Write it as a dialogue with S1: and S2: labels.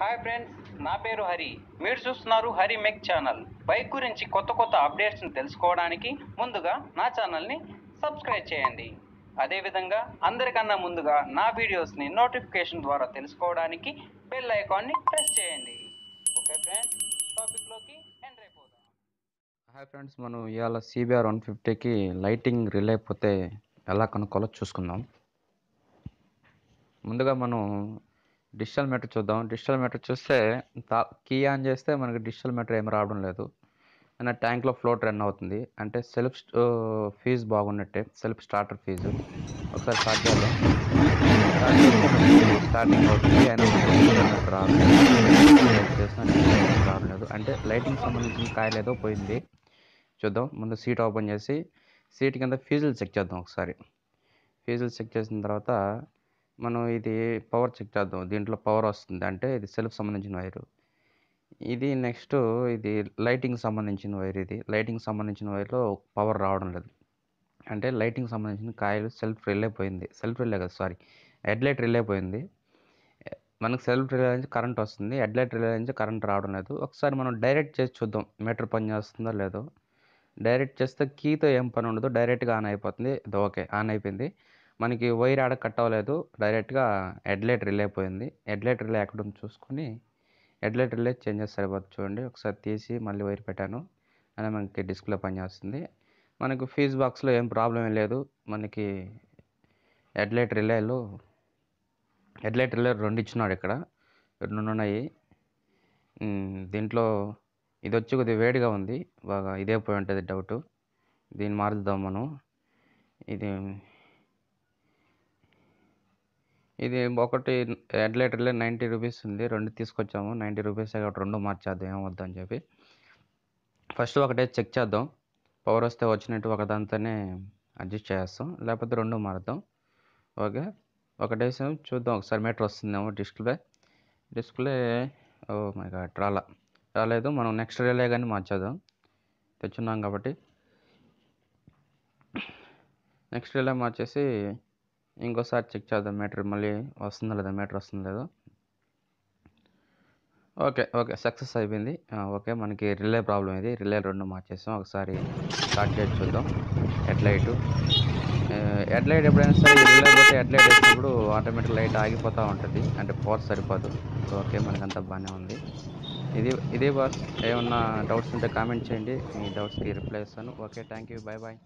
S1: Hi friends నా పేరు హరి. మీరు చూస్తున్నారు హరి మెక్ ఛానల్. బైక్ గురించి కొత్త కొత్త అప్డేట్స్ని తెలుసుకోవడానికి ముందుగా నా ఛానల్ని సబ్స్క్రైబ్ చేయండి. అదేవిధంగా అందరికన్నా ముందుగా నా వీడియోస్ని నోటిఫికేషన్ ద్వారా తెలుసుకోవడానికి బెల్ ఐకాన్ని ప్రెస్ చేయండి. ఓకే ఫ్రెండ్స్ టాపిక్లోకి ఎంటర్ అయిపోదాం
S2: హాయ్ ఫ్రెండ్స్ మనం ఇవాళ సిబిఆర్ వన్ ఫిఫ్టీకి లైటింగ్ రిలే పోతే ఎలా కనుక్కోవాలో చూసుకుందాం. ముందుగా మనం డిజిటల్ మీటర్ చూద్దాం. డిజిటల్ మీటర్ చూస్తే కీ ఆన్ చేస్తే మనకి డిజిటల్ మీటర్ ఏమి రావడం లేదు. అయినా ట్యాంక్లో ఫ్లోట్ రన్ అవుతుంది. అంటే self fuse బాగున్నట్టే. Self starter fuse. ఒకసారి స్టార్ట్ చేద్దాం. స్టార్టింగ్ అవుతుంది. అయినా రావడం లేదు అంటే లైటింగ్ సంబంధించిన కాయలేదో పోయింది. చూద్దాం. ముందు సీట్ ఓపెన్ చేసి సీట్ కింద ఫీజులు చెక్ చేద్దాం ఒకసారి. ఫీజులు చెక్ చేసిన తర్వాత మనం ఇది పవర్ చెక్ చేద్దాం. దీంట్లో పవర్ వస్తుంది అంటే ఇది సెల్ఫ్ సంబంధించిన వైరు. ఇది నెక్స్ట్ ఇది లైటింగ్ సంబంధించిన వైర్ ఇది. లైటింగ్ సంబంధించిన వైర్లో పవర్ రావడం లేదు. అంటే లైటింగ్ సంబంధించిన కాయలు సెల్ఫ్ రిలే పోయింది సెల్ఫ్ రిలే కదా సారీ హెడ్లైట్ రిలే పోయింది మనకు సెల్ఫ్ రిలే నుంచి కరెంట్ వస్తుంది. హెడ్లైట్ రిలే నుంచి కరెంట్ రావడం లేదు. ఒకసారి మనం డైరెక్ట్ చేసి చూద్దాం. మీటర్ పని చేస్తుందో లేదో. డైరెక్ట్ చేస్తే కీతో ఏం పని ఉండదు డైరెక్ట్గా ఆన్ అయిపోతుంది. ఇది ఓకే ఆన్ అయిపోయింది. మనకి వైర్ ఆడ కట్ అవ్వలేదు. డైరెక్ట్గా హెడ్లైట్ రిలే పోయింది. హెడ్లైట్ రిలే ఎక్కడ ఉంది చూసుకొని హెడ్లైట్ రిలే చేంజ్ సరిపోతుంది చూడండి. ఒకసారి తీసి మళ్ళీ వైర్ పెట్టాను. అని మనకి డిస్ప్లే పనిచేస్తుంది మనకు ఫీజ్ బాక్స్లో ఏం ప్రాబ్లం ఏం లేదు. మనకి హెడ్లైట్ రిలేలు హెడ్లైట్ రిలే రెండు ఇచ్చినాడు ఇక్కడ. రెండు ఉన్నాయి. దీంట్లో ఇది వచ్చి కొద్దిగా వేడిగా ఉంది. బాగా ఇదే పోయి ఉంటుంది డౌట్. దీన్ని మారుద్దాం మనం. ఇది ఇది ఒకటి హెడ్లైట్ లీటర్లే నైంటీ రూపీస్ ఉంది. రెండు తీసుకొచ్చాము. నైంటీ రూపీస్ కాబట్టి రెండు మార్చేద్దాం ఏమవుద్దని చెప్పి. ఫస్ట్ ఒకటే చెక్ చేద్దాం. పవర్ వస్తే వచ్చినట్టు ఒకదాంతోనే అడ్జస్ట్ చేస్తాం. లేకపోతే రెండు మారుద్దాం. ఓకే? ఒకటేసాం చూద్దాం. ఒకసారి మీటర్ వస్తుందేమో display. Display oh my god రాలా. రాలేదు. మనం నెక్స్ట్ రిలే కానీ మార్చేద్దాం. తెచ్చున్నాం కాబట్టి. నెక్స్ట్ రిలే మార్చేసి ఇంకోసారి చెక్ చేద్దాం మీటర్ మళ్ళీ వస్తుందో లేదా మీటర్ వస్తుందో లేదో. ఓకే ఓకే సక్సెస్ అయిపోయింది. ఓకే మనకి రిలే ప్రాబ్లం ఇది. రిలే రెండు మార్చేసాం. ఒకసారి స్టార్ట్ చేసి చూద్దాం. హెడ్లైట్ హెడ్లైట్ ఎప్పుడైనా సరే రిలే పోతే హెడ్లైట్ వేసినప్పుడు ఆటోమేటిక్ లైట్ ఆగిపోతూ ఉంటుంది. అంటే పవర్ సరిపోదు. ఓకే మనకంతా బాగానే ఉంది. ఇది ఇదే బాస్ ఏమన్నా డౌట్స్ ఉంటే కామెంట్ చేయండి. మీ డౌట్స్కి రిప్లై ఇస్తాను. Okay thank you bye bye